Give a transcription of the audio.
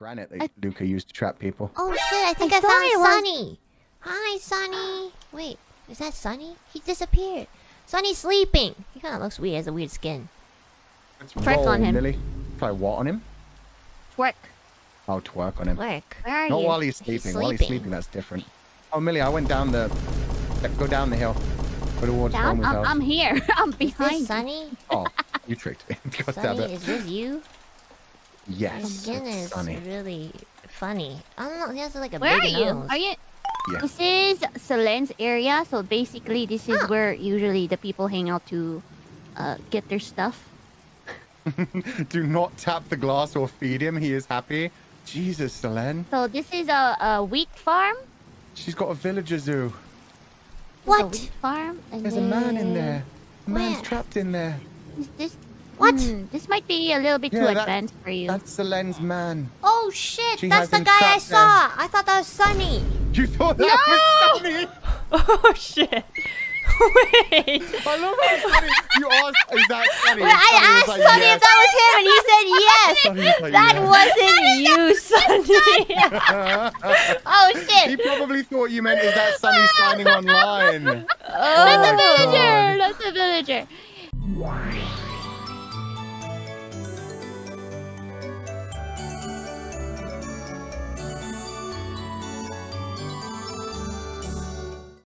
Granite that Luca used to trap people. Oh shit, I think I, I found it was- Sonny. Hi, Sonny. Wait, is that Sonny? He disappeared. Sonny's sleeping. He kind of looks weird. He has a weird skin. Let's Twerk on him. Millie. Try what on him? Twerk. I'll twerk on him. Work. Where are Not you? while he's sleeping. While he's sleeping. sleeping, that's different. Oh, Millie, I went down the. Go down the hill. Go towards Down? Roman's I'm. I'm here. I'm Is behind. this. Sonny? Oh, you tricked me. God Sonny, it. is this you? Your Yes. skin it's is sunny. really funny. I don't know. He has like a Where are big you? nose. Are you? Yeah. This is Selen's area, so basically this is Ah. where usually the people hang out to uh, get their stuff. Do not tap the glass or feed him. He is happy. Jesus, Selen. So this is a, a wheat farm. She's got a villager zoo. There's A What? wheat farm. And There's a man in there. A man's trapped in there. Is this? What? Hmm, this might be a little bit Yeah, too that- advanced for you. That's Selen's man. Oh shit! She That's the guy I saw. I thought that was Sonny. You thought that was Sonny? Oh shit! Wait. I love how Sonny. You asked, is that Sonny? Well, I Sonny asked like, Sonny yes. if that was him, and he said yes. Like, that yes. wasn't you, Sonny. oh shit. He probably thought you meant is that Sonny signing online. That's a Oh, villager. That's a villager.